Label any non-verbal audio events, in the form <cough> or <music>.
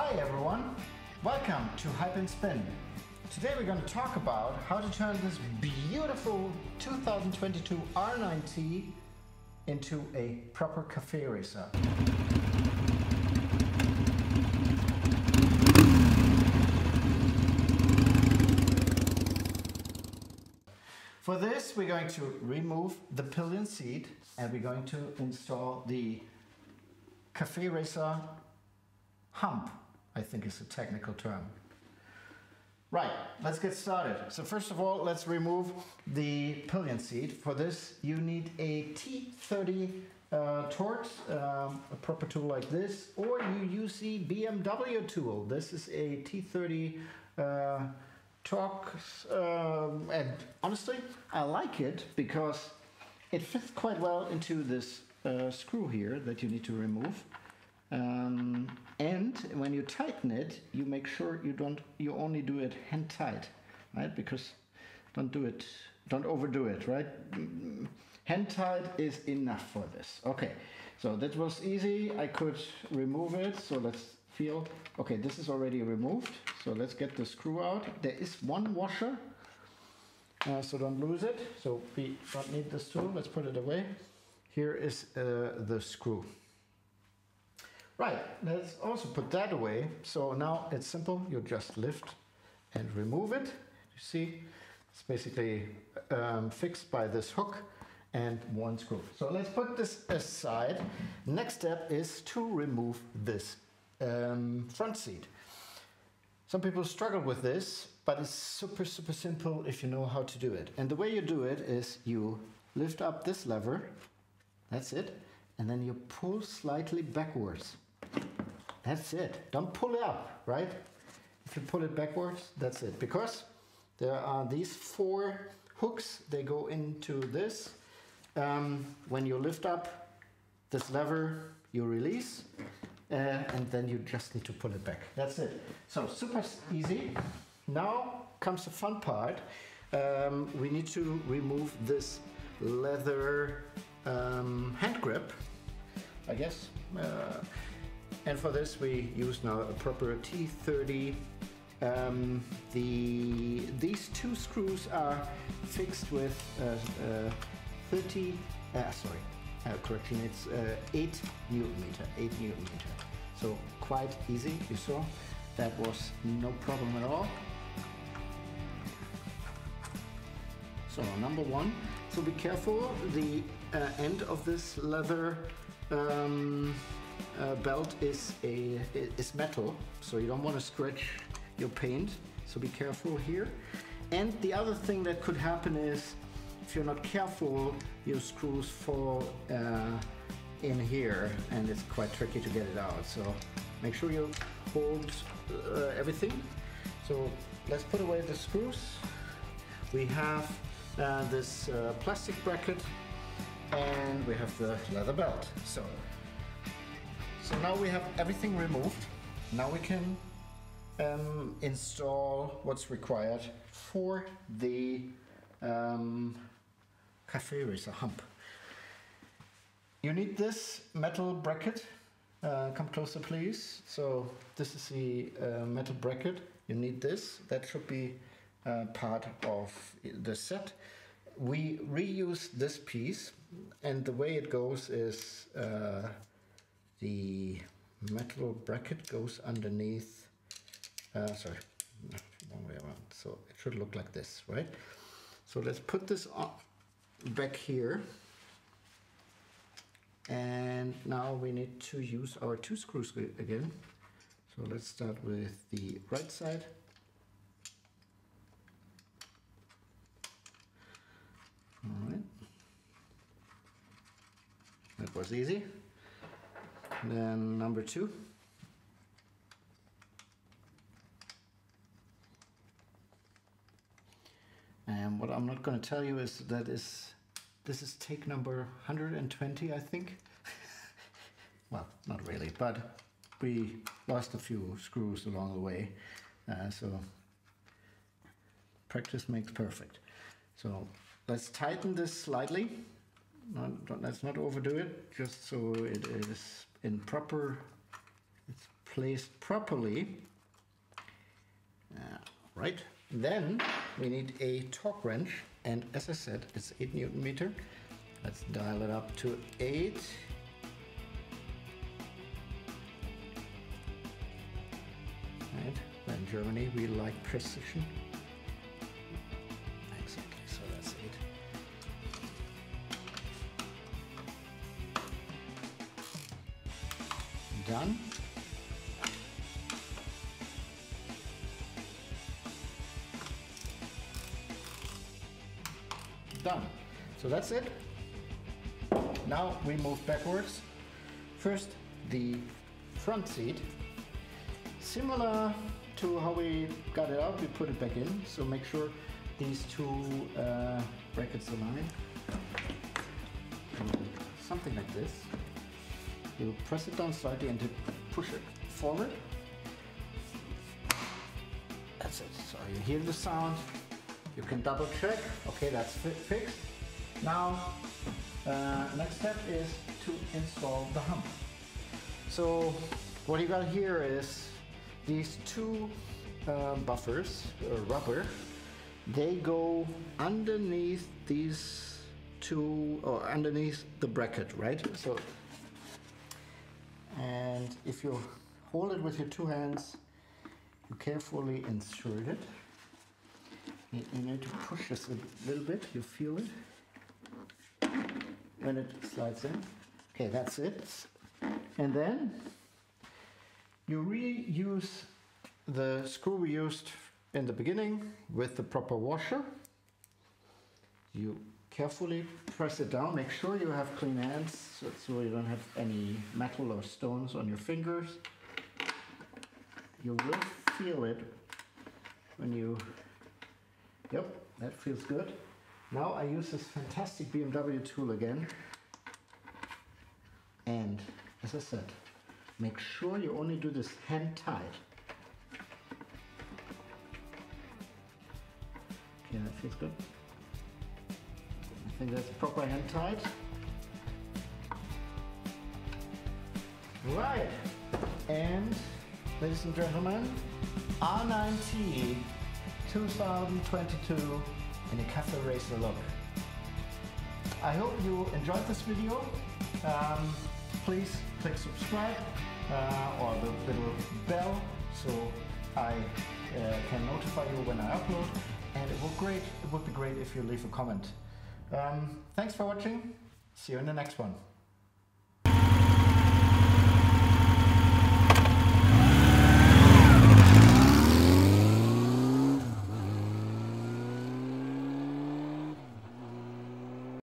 Hi everyone, welcome to Hype and Spin. Today we're going to talk about how to turn this beautiful 2022 R9T into a proper cafe racer. For this we're going to remove the pillion seat and we're going to install the Cafe Racer hump, I think is a technical term. Right, let's get started. So first of all, let's remove the pillion seat. For this, you need a T30 uh, Torx, um, a proper tool like this, or you use the BMW tool. This is a T30 uh, Torx, um, and honestly, I like it because it fits quite well into this uh, screw here that you need to remove. Um, and when you tighten it, you make sure you don't, you only do it hand tight, right? Because don't do it, don't overdo it, right? Hand tight is enough for this. Okay, so that was easy. I could remove it. So let's feel. Okay, this is already removed. So let's get the screw out. There is one washer, uh, so don't lose it. So we don't need this tool. Let's put it away. Here is uh, the screw. Right, let's also put that away. So now it's simple, you just lift and remove it. You see, it's basically um, fixed by this hook and one screw. So let's put this aside. Next step is to remove this um, front seat. Some people struggle with this, but it's super, super simple if you know how to do it. And the way you do it is you lift up this lever, that's it, and then you pull slightly backwards. That's it. Don't pull it up, right? If you pull it backwards, that's it. Because there are these four hooks, they go into this. Um, when you lift up this lever, you release, uh, and then you just need to pull it back. That's it. So super easy. Now comes the fun part. Um, we need to remove this leather um, hand grip, I guess. Uh, and for this we use now a proper T30. Um, the, these two screws are fixed with uh, uh, 30, uh, sorry, uh, correction, it's uh, 8 newton meter, 8 newton meter. So quite easy, you saw. That was no problem at all. So number one, so be careful, the uh, end of this leather um, uh, belt is a is metal, so you don't want to scratch your paint. So be careful here. And the other thing that could happen is, if you're not careful, your screws fall uh, in here, and it's quite tricky to get it out. So make sure you hold uh, everything. So let's put away the screws. We have uh, this uh, plastic bracket, and we have the leather belt. So so now we have everything removed. Now we can um, install what's required for the um, Cafe Racer hump. You need this metal bracket. Uh, come closer please. So this is the uh, metal bracket. You need this. That should be uh, part of the set. We reuse this piece and the way it goes is uh, the metal bracket goes underneath, uh, sorry, wrong way around. So it should look like this, right? So let's put this on back here. And now we need to use our two screws again. So let's start with the right side. All right. That was easy. Then number two. And what I'm not going to tell you is that is this is take number 120, I think. <laughs> well, not really, but we lost a few screws along the way. Uh, so practice makes perfect. So let's tighten this slightly. Not, let's not overdo it, just so it is in proper, it's placed properly. Uh, right. Then we need a torque wrench, and as I said, it's 8 newton meter. Let's dial it up to 8. Right. In Germany, we like precision. Done. Done. So that's it. Now we move backwards. First, the front seat. Similar to how we got it out, we put it back in. So make sure these two uh, brackets align. Something like this. You press it down slightly and push it forward. That's it. So you hear the sound. You can double check. Okay, that's fi fixed. Now, uh, next step is to install the hump. So what you got here is these two uh, buffers, uh, rubber, they go underneath these two, or underneath the bracket, right? So, and if you hold it with your two hands, you carefully insert it. You, need to push this a little bit, you feel it when it slides in. Okay, that's it. And then you reuse the screw we used in the beginning with the proper washer. You carefully press it down, make sure you have clean hands so, you don't have any metal or stones on your fingers. You will feel it when you, yep, that feels good. Now I use this fantastic BMW tool again. And as I said, make sure you only do this hand tight. Okay, that feels good. Think that's proper hand tight. Right, and ladies and gentlemen, R9T 2022 in a cafe racer look. I hope you enjoyed this video. Um, please click subscribe uh, or the little bell so I uh, can notify you when I upload. And it would great. It would be great if you leave a comment. Um, thanks for watching. See you in the next one.